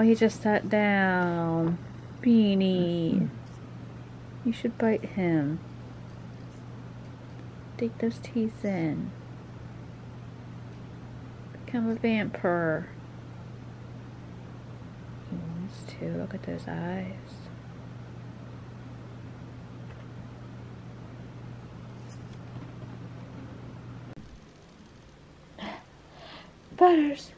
He just sat down. Beanie. You should bite him. Dig those teeth in. Become a vampire. He wants to. Look at those eyes. Butters.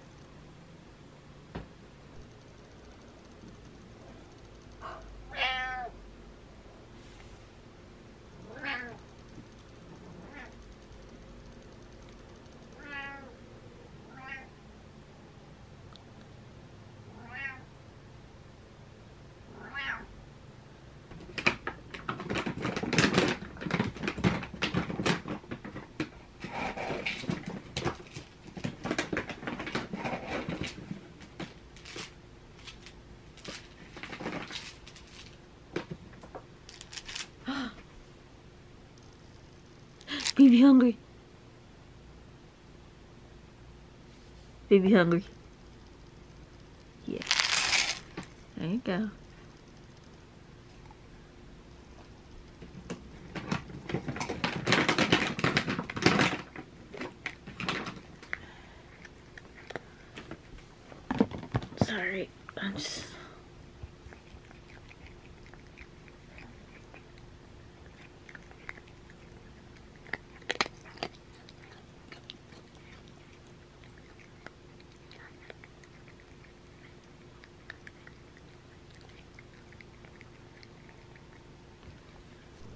Baby hungry. Baby hungry. Yeah. There you go. Sorry, I'm just.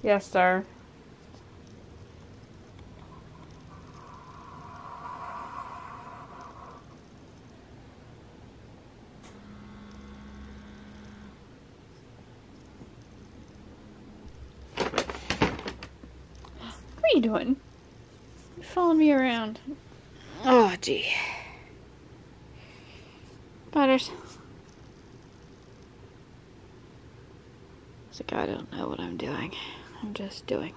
Yes, sir. What are you doing? You following me around. Oh, gee. Butters. It's like I don't know what I'm doing. I'm just doing.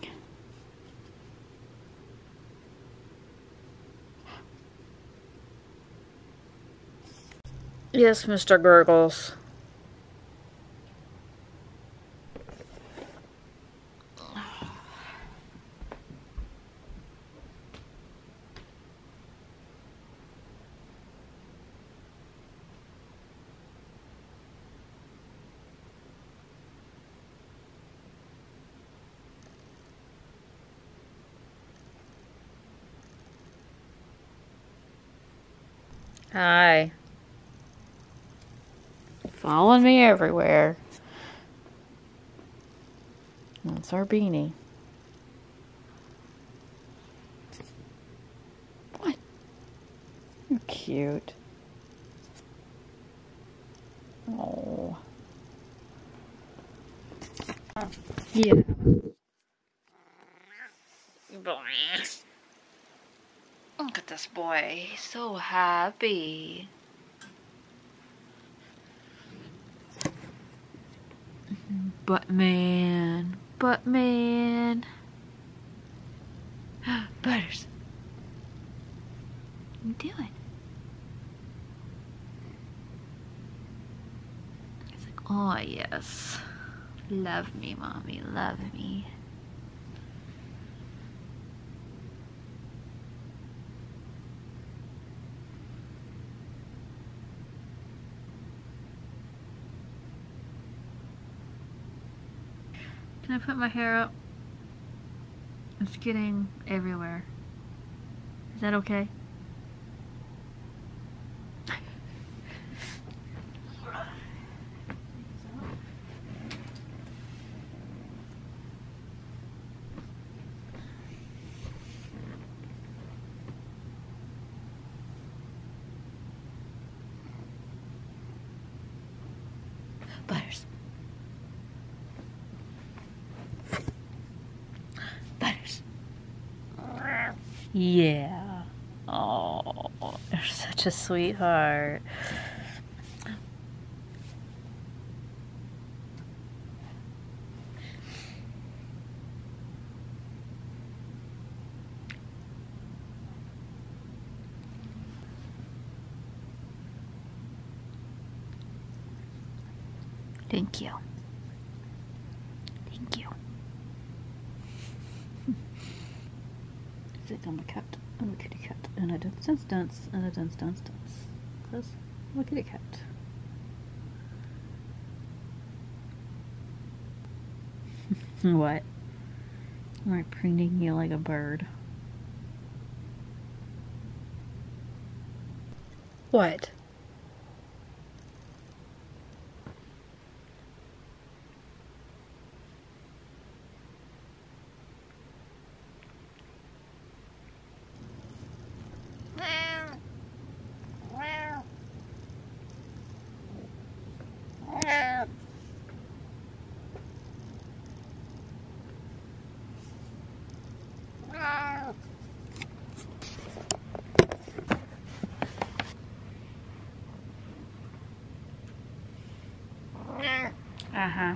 Yes, Mr. Gurgles. Hi. Following me everywhere. That's our beanie. What? You're cute. Oh. Yeah. Look at this boy. He's so happy. But man, but man. Butters. What are you doing? He's like, oh yes. Love me, mommy, love me. Can I put my hair up? It's getting everywhere. Is that okay? Butters. Yeah. Oh, you're such a sweetheart. Thank you. Thank you. Sit on the cat, I'm a kitty cat, and I dance, dance, dance, and I dance, dance, dance. Because I'm a kitty cat. what? Am I preening you like a bird? What? Uh huh.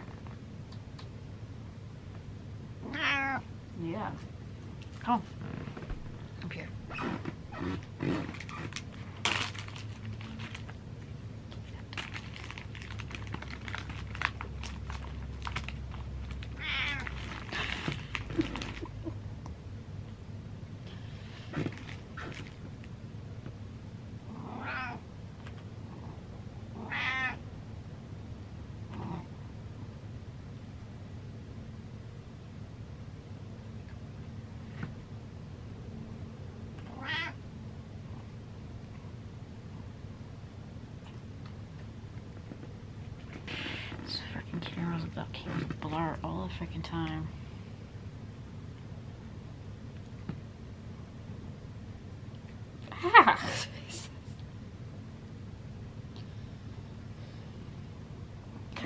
Yeah. Come. Up here. This freaking camera's about blur all the freaking time. Ah.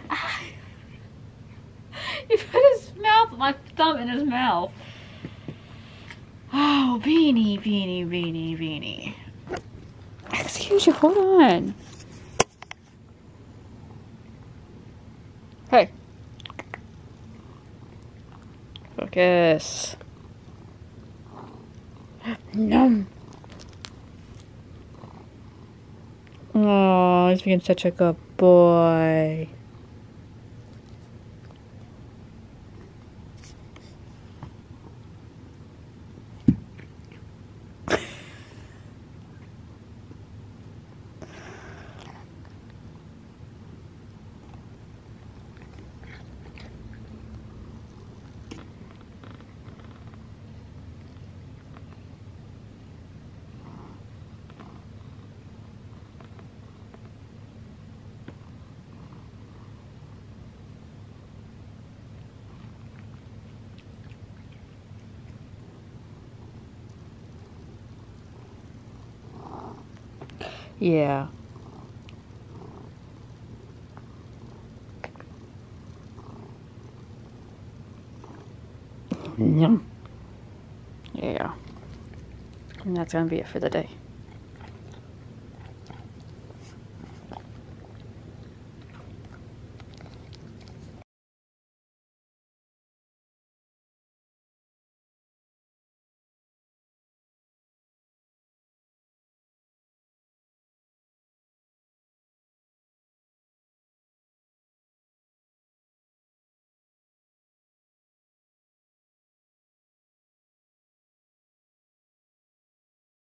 He put his mouth, my thumb in his mouth. Oh, beanie, beanie, beanie, beanie. Excuse you, hold on. Focus. Nom. Oh, he's being such a good boy. Yeah. Yum. Yeah. And that's gonna be it for the day.